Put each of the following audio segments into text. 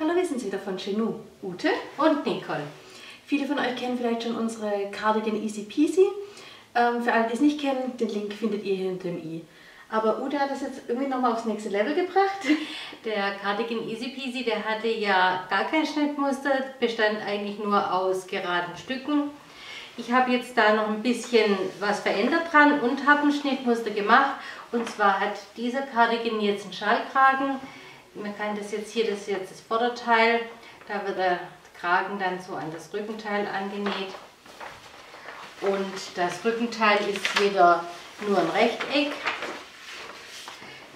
Hallo, wieder von Chenou. Ute und Nicole. Viele von euch kennen vielleicht schon unsere Cardigan Easy Peasy. Ähm, für alle, die es nicht kennen, den Link findet ihr hinter dem i. Aber Ute hat das jetzt irgendwie nochmal aufs nächste Level gebracht. Der Cardigan Easy Peasy, der hatte ja gar kein Schnittmuster, bestand eigentlich nur aus geraden Stücken. Ich habe jetzt da noch ein bisschen was verändert dran und habe ein Schnittmuster gemacht. Und zwar hat dieser Cardigan jetzt einen Schallkragen man kann das jetzt hier, das ist jetzt das Vorderteil, da wird der Kragen dann so an das Rückenteil angenäht. Und das Rückenteil ist wieder nur ein Rechteck.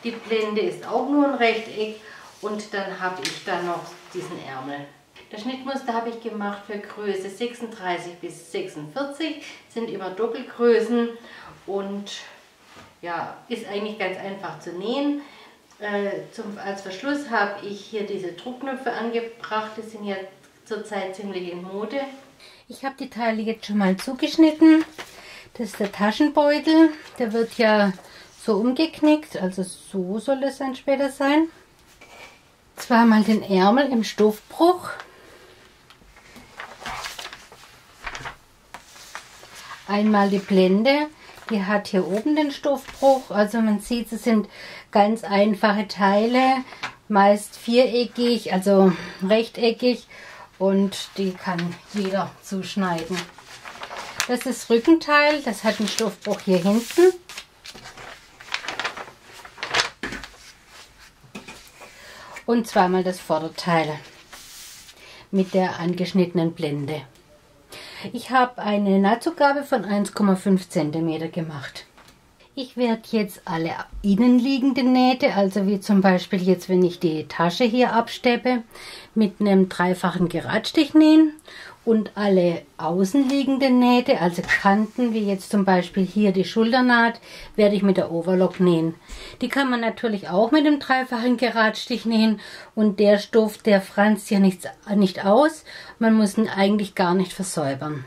Die Blende ist auch nur ein Rechteck und dann habe ich dann noch diesen Ärmel. Das Schnittmuster habe ich gemacht für Größe 36 bis 46, sind immer Doppelgrößen und ja, ist eigentlich ganz einfach zu nähen. Äh, zum, als Verschluss habe ich hier diese Druckknöpfe angebracht, die sind ja zurzeit ziemlich in Mode. Ich habe die Teile jetzt schon mal zugeschnitten. Das ist der Taschenbeutel, der wird ja so umgeknickt, also so soll es dann später sein. Zweimal den Ärmel im Stoffbruch. Einmal die Blende, die hat hier oben den Stoffbruch, also man sieht, es sind ganz einfache Teile, meist viereckig, also rechteckig und die kann jeder zuschneiden. Das ist Rückenteil, das hat einen Stoffbruch hier hinten. Und zweimal das Vorderteil mit der angeschnittenen Blende. Ich habe eine Nahtzugabe von 1,5 cm gemacht. Ich werde jetzt alle innenliegenden Nähte, also wie zum Beispiel jetzt, wenn ich die Tasche hier absteppe, mit einem dreifachen Geradstich nähen und alle außenliegenden Nähte, also Kanten, wie jetzt zum Beispiel hier die Schulternaht, werde ich mit der Overlock nähen. Die kann man natürlich auch mit dem dreifachen Geradstich nähen und der Stoff, der franzt ja nicht, nicht aus. Man muss ihn eigentlich gar nicht versäubern.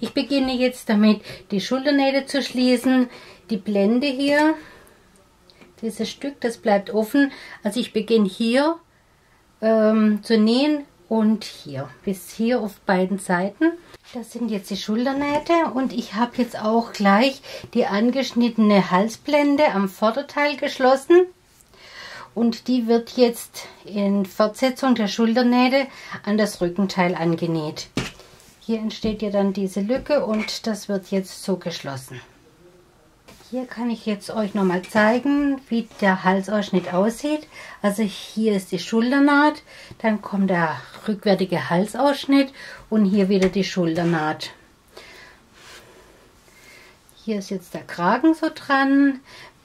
Ich beginne jetzt damit, die Schulternähte zu schließen. Die Blende hier, dieses Stück, das bleibt offen. Also ich beginne hier ähm, zu nähen und hier, bis hier auf beiden Seiten. Das sind jetzt die Schulternähte und ich habe jetzt auch gleich die angeschnittene Halsblende am Vorderteil geschlossen. Und die wird jetzt in Fortsetzung der Schulternähte an das Rückenteil angenäht. Hier entsteht ja dann diese Lücke und das wird jetzt so geschlossen. Hier kann ich jetzt euch nochmal zeigen, wie der Halsausschnitt aussieht. Also hier ist die Schulternaht, dann kommt der rückwärtige Halsausschnitt und hier wieder die Schulternaht. Hier ist jetzt der Kragen so dran.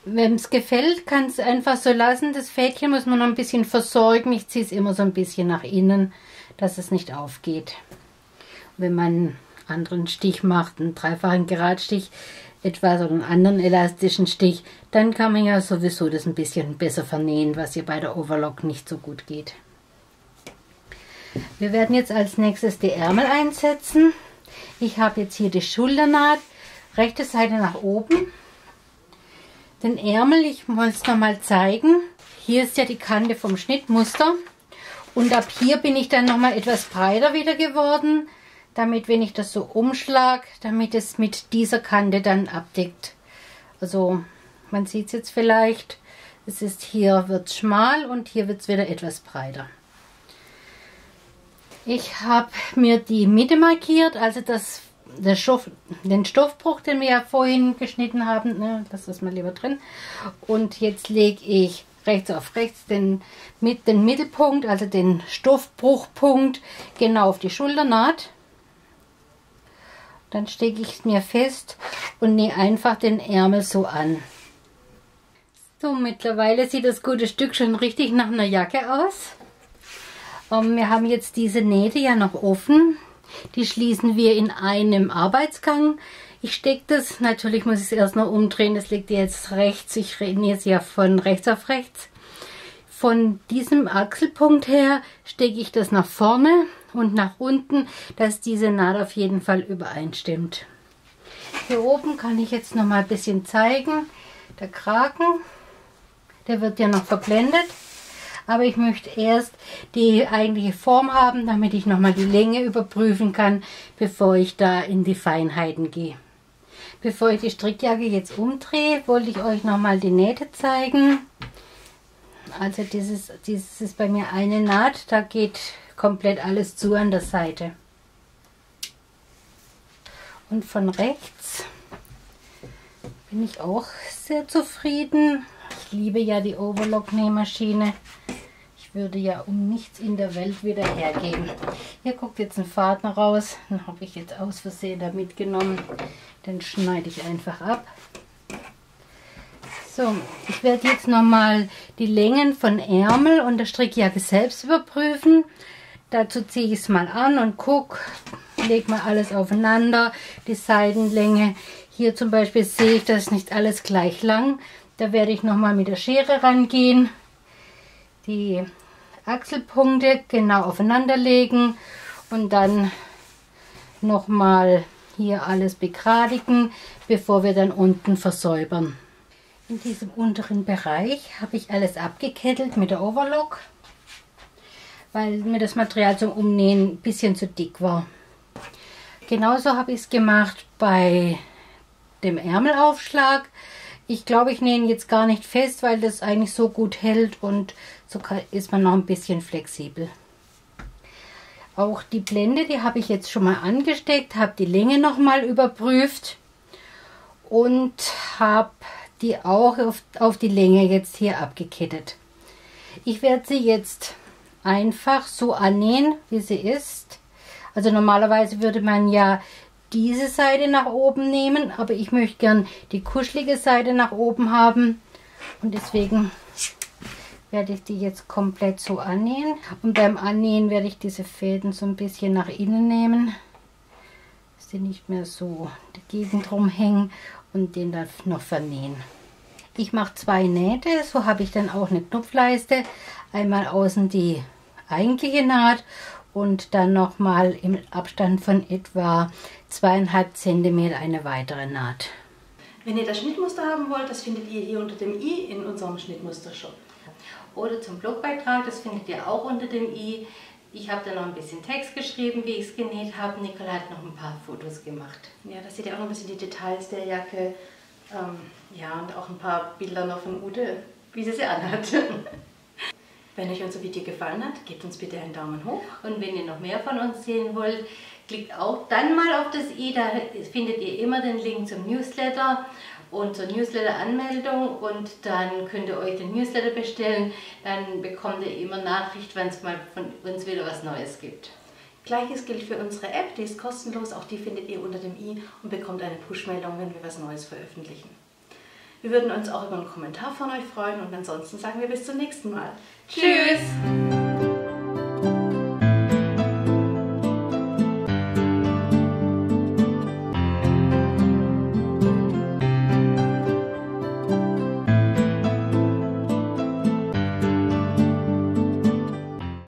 Wenn es gefällt, kann es einfach so lassen. Das Fädchen muss man noch ein bisschen versorgen. Ich ziehe es immer so ein bisschen nach innen, dass es nicht aufgeht wenn man einen anderen Stich macht, einen dreifachen Geradstich etwas oder einen anderen elastischen Stich, dann kann man ja sowieso das ein bisschen besser vernähen, was hier bei der Overlock nicht so gut geht. Wir werden jetzt als nächstes die Ärmel einsetzen. Ich habe jetzt hier die Schulternaht, rechte Seite nach oben. Den Ärmel, ich wollte es nochmal zeigen. Hier ist ja die Kante vom Schnittmuster. Und ab hier bin ich dann nochmal etwas breiter wieder geworden damit, wenn ich das so umschlag, damit es mit dieser Kante dann abdeckt. Also man sieht es jetzt vielleicht, es ist hier wird schmal und hier wird es wieder etwas breiter. Ich habe mir die Mitte markiert, also das, Stoff, den Stoffbruch, den wir ja vorhin geschnitten haben, ne, das mal lieber drin. Und jetzt lege ich rechts auf rechts den, mit den Mittelpunkt, also den Stoffbruchpunkt, genau auf die Schulternaht. Dann stecke ich es mir fest und nähe einfach den Ärmel so an. So, mittlerweile sieht das gute Stück schon richtig nach einer Jacke aus. Um, ähm, wir haben jetzt diese Nähte ja noch offen. Die schließen wir in einem Arbeitsgang. Ich stecke das, natürlich muss ich es erst noch umdrehen, das liegt jetzt rechts. Ich nähe es ja von rechts auf rechts. Von diesem Achselpunkt her stecke ich das nach vorne und nach unten, dass diese Naht auf jeden Fall übereinstimmt. Hier oben kann ich jetzt noch mal ein bisschen zeigen. Der Kragen, der wird ja noch verblendet. Aber ich möchte erst die eigentliche Form haben, damit ich nochmal die Länge überprüfen kann, bevor ich da in die Feinheiten gehe. Bevor ich die Strickjacke jetzt umdrehe, wollte ich euch nochmal die Nähte zeigen. Also dieses, dieses ist bei mir eine Naht, da geht komplett alles zu an der Seite. Und von rechts bin ich auch sehr zufrieden. Ich liebe ja die Overlock-Nähmaschine. Ich würde ja um nichts in der Welt wieder hergeben. Hier guckt jetzt ein Faden raus. Den habe ich jetzt aus Versehen da mitgenommen. Den schneide ich einfach ab. So, ich werde jetzt nochmal die Längen von Ärmel und der Strickjacke selbst überprüfen. Dazu ziehe ich es mal an und gucke, lege mal alles aufeinander, die Seitenlänge. Hier zum Beispiel sehe ich, das ist nicht alles gleich lang. Da werde ich nochmal mit der Schere rangehen, die Achselpunkte genau aufeinander legen und dann nochmal hier alles begradigen, bevor wir dann unten versäubern. In diesem unteren Bereich habe ich alles abgekettelt mit der Overlock, weil mir das Material zum Umnähen ein bisschen zu dick war. Genauso habe ich es gemacht bei dem Ärmelaufschlag. Ich glaube, ich nähe ihn jetzt gar nicht fest, weil das eigentlich so gut hält und so ist man noch ein bisschen flexibel. Auch die Blende, die habe ich jetzt schon mal angesteckt, habe die Länge noch mal überprüft und habe die auch auf, auf die Länge jetzt hier abgekettet. Ich werde sie jetzt einfach so annähen, wie sie ist. Also normalerweise würde man ja diese Seite nach oben nehmen, aber ich möchte gern die kuschelige Seite nach oben haben und deswegen werde ich die jetzt komplett so annähen. Und beim Annähen werde ich diese Fäden so ein bisschen nach innen nehmen, dass die nicht mehr so dagegen drum hängen und den dann noch vernähen. Ich mache zwei Nähte, so habe ich dann auch eine Knopfleiste. Einmal außen die eigentliche Naht und dann nochmal im Abstand von etwa zweieinhalb Zentimeter eine weitere Naht. Wenn ihr das Schnittmuster haben wollt, das findet ihr hier unter dem i in unserem Schnittmuster-Shop. Oder zum Blogbeitrag, das findet ihr auch unter dem i. Ich habe da noch ein bisschen Text geschrieben, wie ich es genäht habe. Nicole hat noch ein paar Fotos gemacht. Ja, da seht ihr auch noch ein bisschen die Details der Jacke. Ähm, ja, und auch ein paar Bilder noch von Ute, wie sie sie anhat. Wenn euch unser Video gefallen hat, gebt uns bitte einen Daumen hoch. Und wenn ihr noch mehr von uns sehen wollt, klickt auch dann mal auf das i, da findet ihr immer den Link zum Newsletter und zur Newsletter-Anmeldung und dann könnt ihr euch den Newsletter bestellen. Dann bekommt ihr immer Nachricht, wenn es mal von uns wieder was Neues gibt. Gleiches gilt für unsere App, die ist kostenlos, auch die findet ihr unter dem i und bekommt eine Push-Meldung, wenn wir was Neues veröffentlichen. Wir würden uns auch über einen Kommentar von euch freuen und ansonsten sagen wir bis zum nächsten Mal. Tschüss!